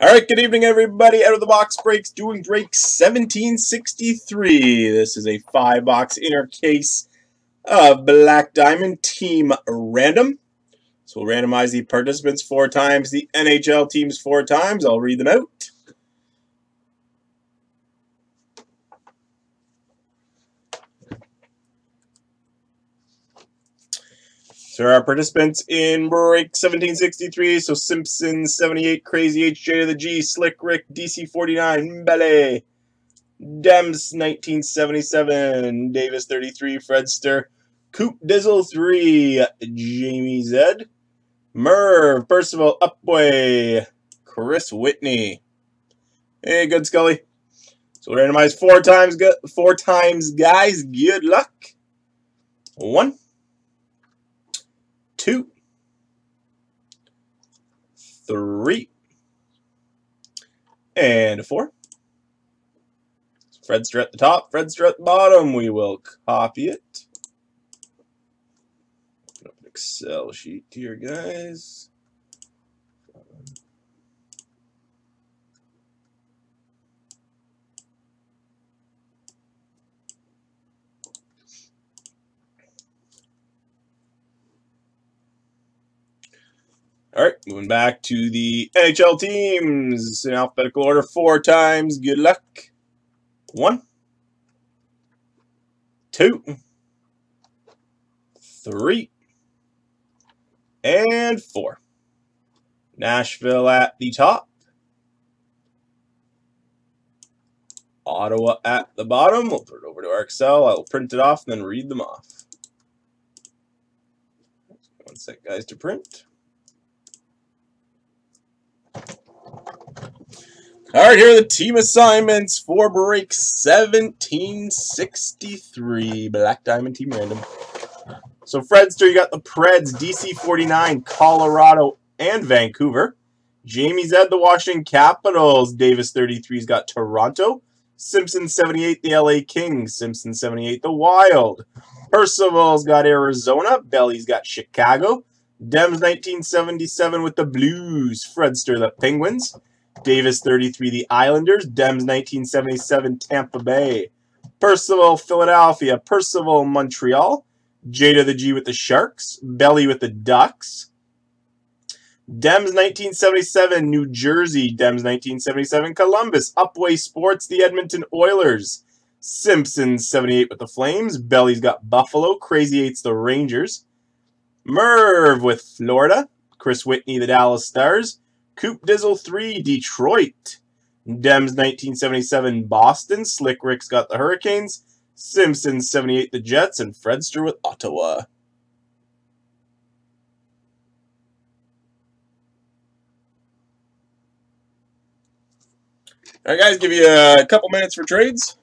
All right, good evening, everybody. Out of the box breaks, doing break 1763. This is a five box inner case of Black Diamond Team Random. So we'll randomize the participants four times, the NHL teams four times. I'll read them out. So our participants in break 1763. So Simpson 78, Crazy HJ to the G, Slick Rick, DC 49, Mbele, Dems 1977, Davis 33, Fredster, Coop Dizzle 3, Jamie Zed, Merv, Percival Upway, Chris Whitney. Hey, good Scully. So randomize four times, four times, guys. Good luck. One two, three, and four. Fredster at the top, Fredster at the bottom. We will copy it. Excel sheet here, guys. All right, moving back to the NHL teams in alphabetical order four times. Good luck. One, two, three, and four. Nashville at the top. Ottawa at the bottom. We'll put it over to our Excel. I will print it off and then read them off. One sec, guys, to print. All right, here are the team assignments for break 1763. Black Diamond Team Random. So, Fredster, you got the Preds, DC 49, Colorado, and Vancouver. Jamie's at the Washington Capitals. Davis 33's got Toronto. Simpson 78, the LA Kings. Simpson 78, the Wild. Percival's got Arizona. Belly's got Chicago. Dems 1977 with the Blues. Fredster, the Penguins. Davis 33, the Islanders. Dems 1977, Tampa Bay. Percival, Philadelphia. Percival, Montreal. Jada the G with the Sharks. Belly with the Ducks. Dems 1977, New Jersey. Dems 1977, Columbus. Upway Sports, the Edmonton Oilers. Simpson 78 with the Flames. Belly's got Buffalo. Crazy Eights the Rangers. Merv with Florida. Chris Whitney, the Dallas Stars. Coop Dizzle 3, Detroit. Dems 1977, Boston. Slick Rick's got the Hurricanes. Simpsons 78, the Jets. And Fredster with Ottawa. All right, guys, give you a couple minutes for trades.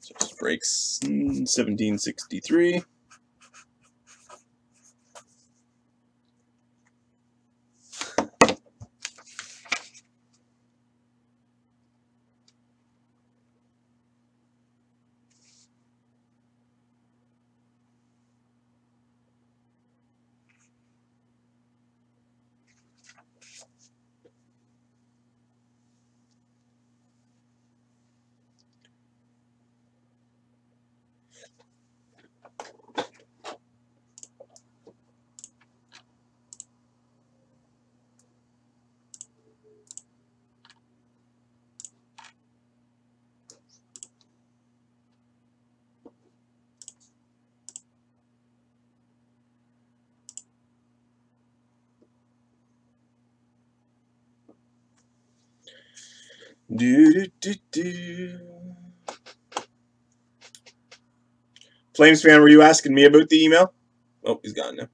So breaks 1763. Do, do, do, do. Flames fan, were you asking me about the email? Oh, he's gone now.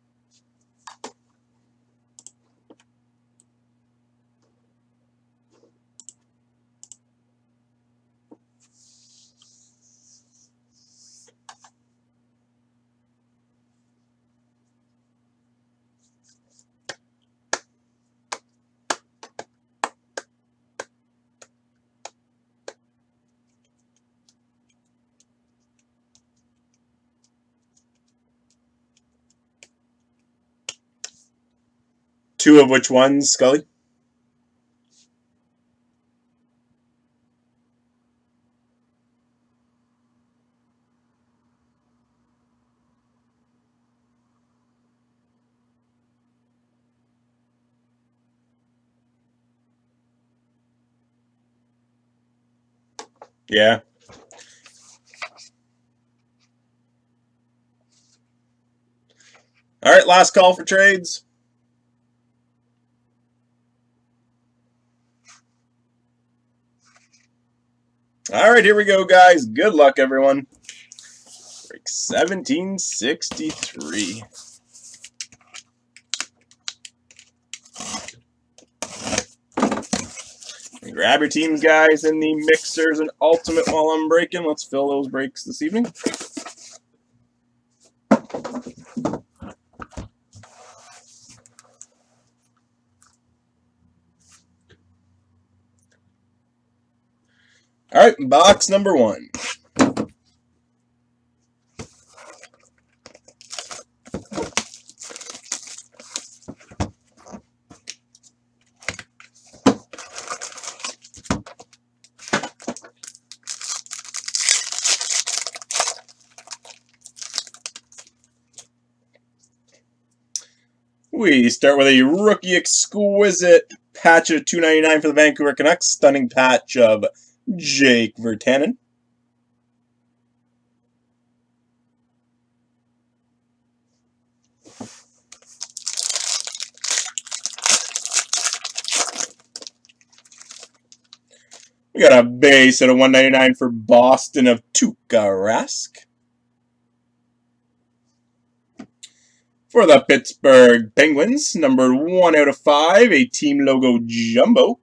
Two of which ones, Scully? Yeah. All right, last call for trades. All right, here we go, guys. Good luck, everyone. Break 1763. Grab your teams, guys, in the mixers and ultimate while I'm breaking. Let's fill those breaks this evening. All right, box number one. We start with a rookie exquisite patch of 299 for the Vancouver Canucks. Stunning patch of Jake Virtanen. We got a base at a 199 for Boston of Tuukka Rask. For the Pittsburgh Penguins, number 1 out of 5, a team logo jumbo,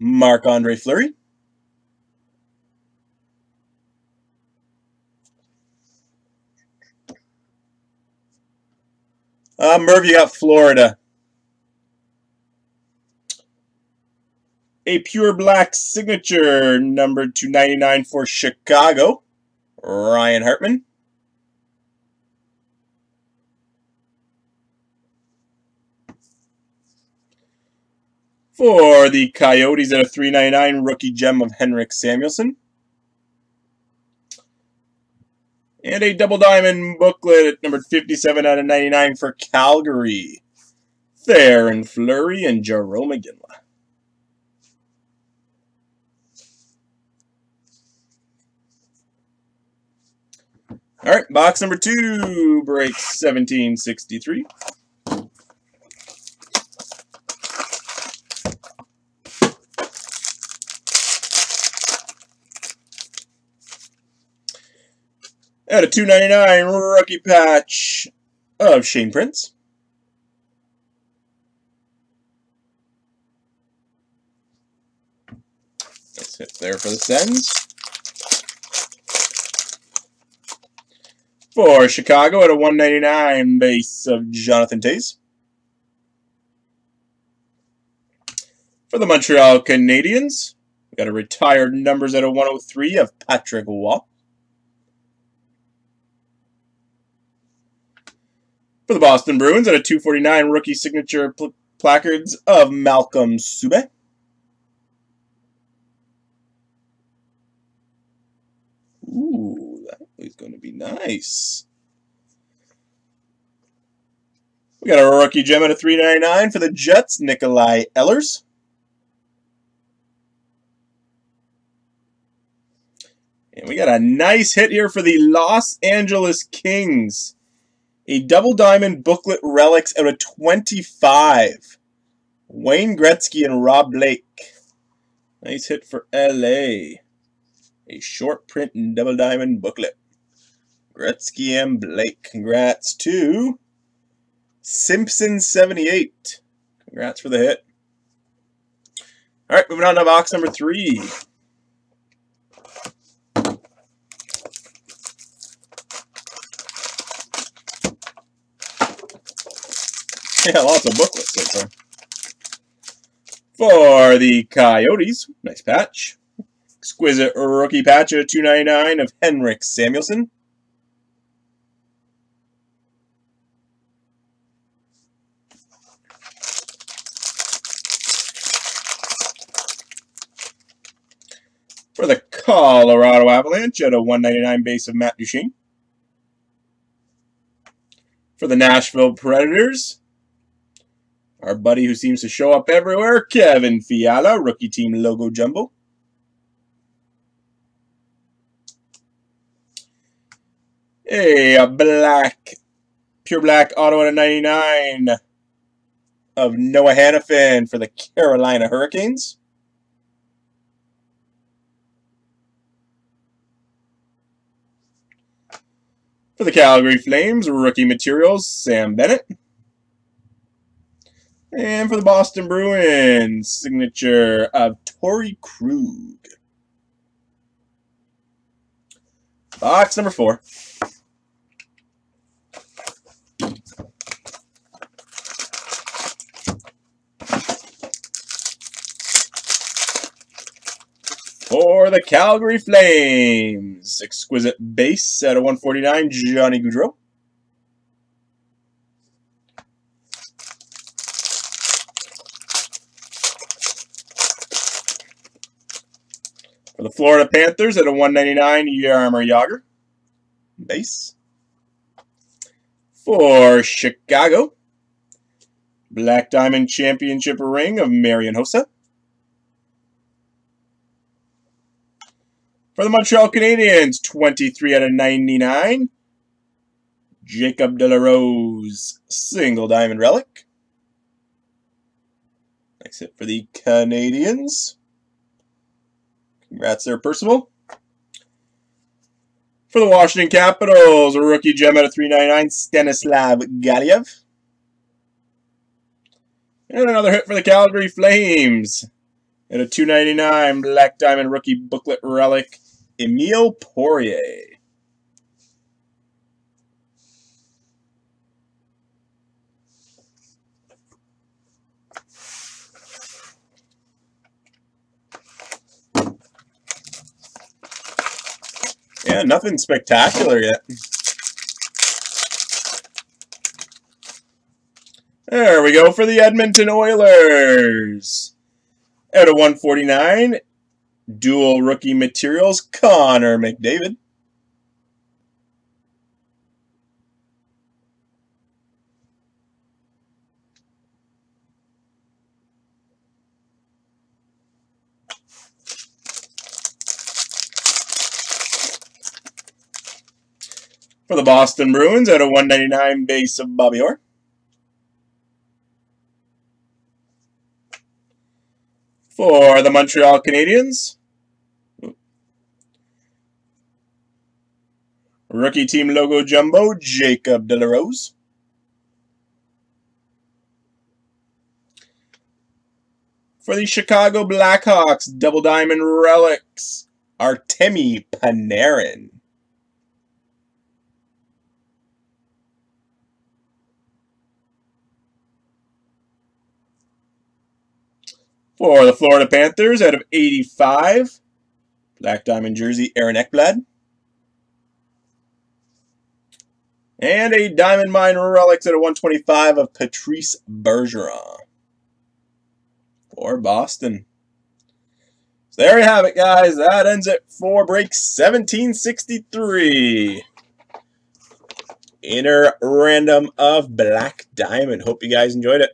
Marc-Andre Fleury. Uh, Merv, you got Florida. A pure black signature, number 299 for Chicago, Ryan Hartman. For the Coyotes at a 399 rookie gem of Henrik Samuelsson. And a double diamond booklet at number 57 out of 99 for Calgary. Theoren Fleury and Jarome Iginla. All right, box number two, break 1763. At a 299 rookie patch of Shane Prince. Nice hit there for the Sens. For Chicago at a 199 base of Jonathan Toews. For the Montreal Canadiens, we got a retired numbers at a 103 of Patrick Roy. For the Boston Bruins at a 249 rookie signature pl placards of Malcolm Subban. Ooh, that is going to be nice. We got a rookie gem at a 399 for the Jets, Nikolaj Ehlers. And we got a nice hit here for the Los Angeles Kings. A double diamond booklet relics out of 25. Wayne Gretzky and Rob Blake. Nice hit for LA. A short print and double diamond booklet. Gretzky and Blake. Congrats to Simpson78. Congrats for the hit. All right, moving on to box number three. yeah, lots of booklets. For the Coyotes, nice patch. Exquisite rookie patch at 299 of Henrik Samuelsson. For the Colorado Avalanche at a 199 base of Matt Duchene. For the Nashville Predators, our buddy who seems to show up everywhere, Kevin Fiala, rookie team logo jumbo. A black, pure black auto a 99 of Noah Hanifin for the Carolina Hurricanes. For the Calgary Flames, rookie materials, Sam Bennett. And for the Boston Bruins, signature of Torey Krug. Box number four. For the Calgary Flames, exquisite base at a 149, Johnny Gaudreau. Florida Panthers at a 199, Jaromir Jagr. Base. For Chicago, Black Diamond Championship ring of Marian Hossa. For the Montreal Canadiens, 23 out of 99, Jacob de la Rose, single diamond relic. That's it for the Canadiens. Congrats there, Percival. For the Washington Capitals, a rookie gem at a 399, Stanislav Galiev. And another hit for the Calgary Flames. At a 299 Black Diamond rookie booklet relic, Emile Poirier. Yeah, nothing spectacular yet. There we go for the Edmonton Oilers. At a 149, dual rookie materials, Connor McDavid. For the Boston Bruins at a 199 base of Bobby Orr. For the Montreal Canadiens, Rookie team logo jumbo, Jacob de la Rose. For the Chicago Blackhawks, Double Diamond Relics, Artemi Panarin. For the Florida Panthers, out of 85, Black Diamond Jersey, Aaron Ekblad. And a Diamond Mine Relics at a 125 of Patrice Bergeron. For Boston. So there you have it, guys. That ends it for break 1763. Inner random of Black Diamond. Hope you guys enjoyed it.